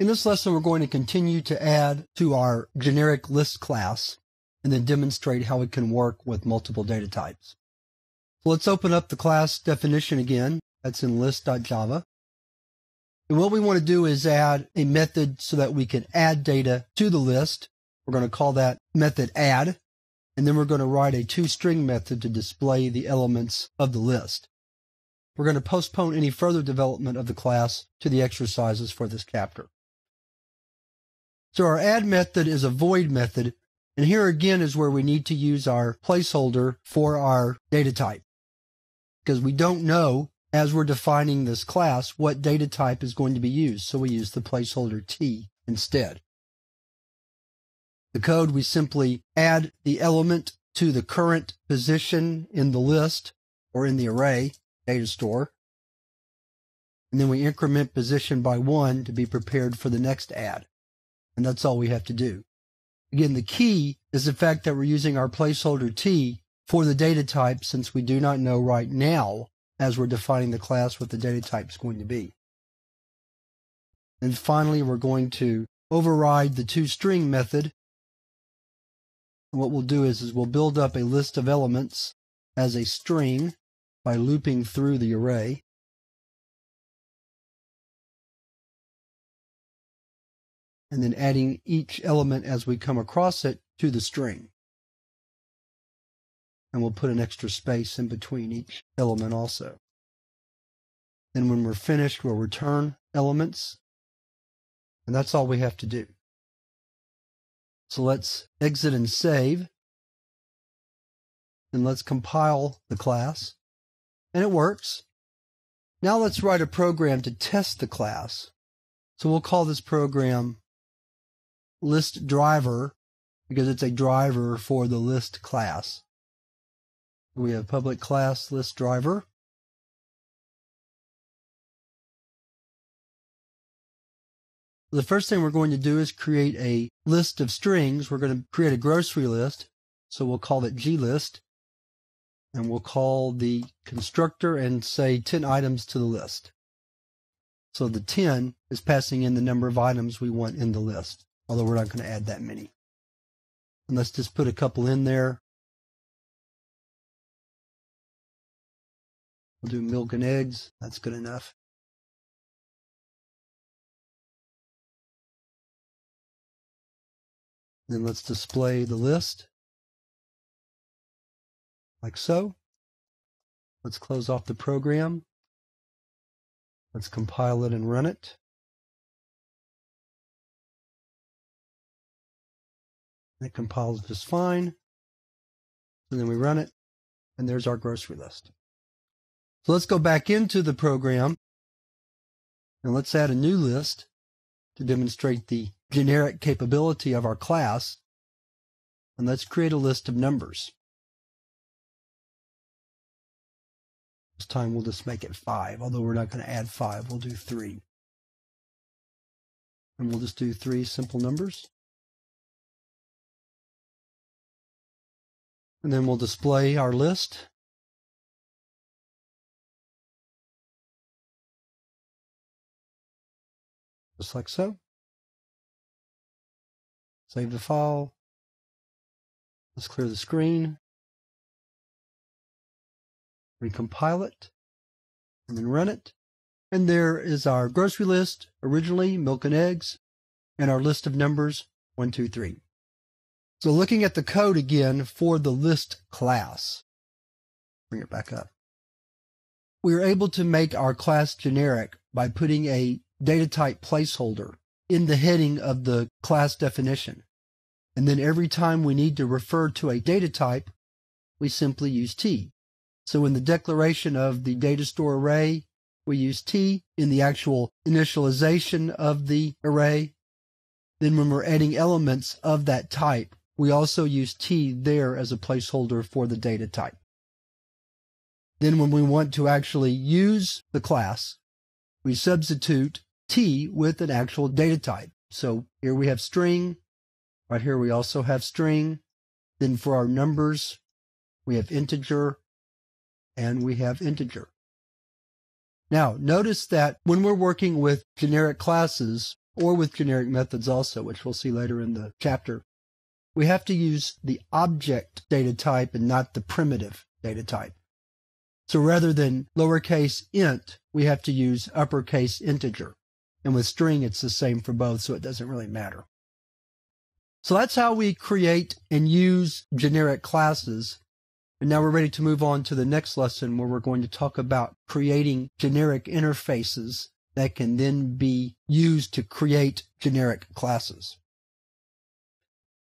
In this lesson, we're going to continue to add to our generic list class and then demonstrate how it can work with multiple data types. So let's open up the class definition again. That's in list.java. And what we want to do is add a method so that we can add data to the list. We're going to call that method add. And then we're going to write a toString method to display the elements of the list. We're going to postpone any further development of the class to the exercises for this chapter. So our add method is a void method. And here again is where we need to use our placeholder for our data type. Because we don't know, as we're defining this class, what data type is going to be used. So we use the placeholder t instead. The code, we simply add the element to the current position in the list or in the array data store. And then we increment position by one to be prepared for the next add. And that's all we have to do. Again, the key is the fact that we're using our placeholder t for the data type since we do not know right now as we're defining the class what the data type is going to be. And finally, we're going to override the toString method. And what we'll do is, is we'll build up a list of elements as a string by looping through the array. And then adding each element as we come across it to the string. And we'll put an extra space in between each element also. Then when we're finished, we'll return elements. And that's all we have to do. So let's exit and save. And let's compile the class. And it works. Now let's write a program to test the class. So we'll call this program list driver because it's a driver for the list class. We have public class list driver. The first thing we're going to do is create a list of strings. We're going to create a grocery list. So we'll call it glist. And we'll call the constructor and say 10 items to the list. So the 10 is passing in the number of items we want in the list although we're not going to add that many. And let's just put a couple in there. We'll do milk and eggs. That's good enough. Then let's display the list like so. Let's close off the program. Let's compile it and run it. It compiles just fine. And then we run it, and there's our grocery list. So let's go back into the program, and let's add a new list to demonstrate the generic capability of our class. And let's create a list of numbers. This time we'll just make it five, although we're not going to add five. We'll do three. And we'll just do three simple numbers. And then we'll display our list. Just like so. Save the file. Let's clear the screen. Recompile it. And then run it. And there is our grocery list, originally milk and eggs, and our list of numbers, one, two, three. So looking at the code again for the list class, bring it back up. We are able to make our class generic by putting a data type placeholder in the heading of the class definition. And then every time we need to refer to a data type, we simply use T. So in the declaration of the data store array, we use T in the actual initialization of the array. Then when we're adding elements of that type, we also use T there as a placeholder for the data type. Then when we want to actually use the class, we substitute T with an actual data type. So here we have string. Right here we also have string. Then for our numbers, we have integer and we have integer. Now, notice that when we're working with generic classes, or with generic methods also, which we'll see later in the chapter, we have to use the object data type and not the primitive data type. So rather than lowercase int, we have to use uppercase integer. And with string, it's the same for both, so it doesn't really matter. So that's how we create and use generic classes. And now we're ready to move on to the next lesson where we're going to talk about creating generic interfaces that can then be used to create generic classes.